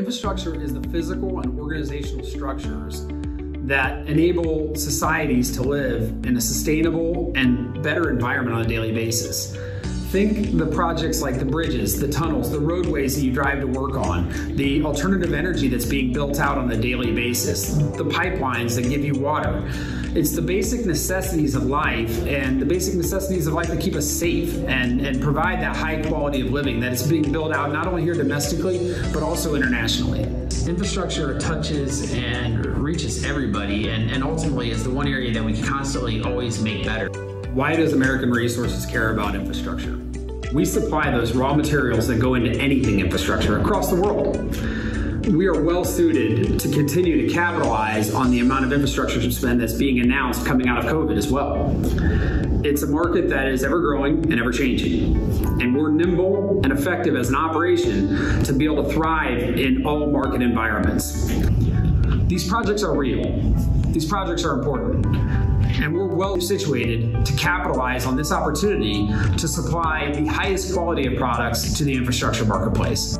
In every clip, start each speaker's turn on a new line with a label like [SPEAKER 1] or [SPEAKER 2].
[SPEAKER 1] Infrastructure is the physical and organizational structures that enable societies to live in a sustainable and better environment on a daily basis. Think the projects like the bridges, the tunnels, the roadways that you drive to work on, the alternative energy that's being built out on a daily basis, the pipelines that give you water. It's the basic necessities of life and the basic necessities of life that keep us safe and, and provide that high quality of living that is being built out not only here domestically, but also internationally.
[SPEAKER 2] Infrastructure touches and reaches everybody and, and ultimately is the one area that we can constantly always make better.
[SPEAKER 1] Why does American Resources care about infrastructure? We supply those raw materials that go into anything infrastructure across the world. We are well suited to continue to capitalize on the amount of infrastructure spend that's being announced coming out of COVID as well. It's a market that is ever growing and ever changing. And we're nimble and effective as an operation to be able to thrive in all market environments. These projects are real. These projects are important and we're well situated to capitalize on this opportunity to supply the highest quality of products to the infrastructure marketplace.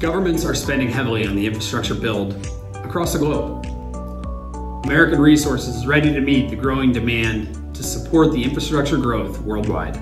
[SPEAKER 1] Governments are spending heavily on the infrastructure build across the globe. American Resources is ready to meet the growing demand to support the infrastructure growth worldwide.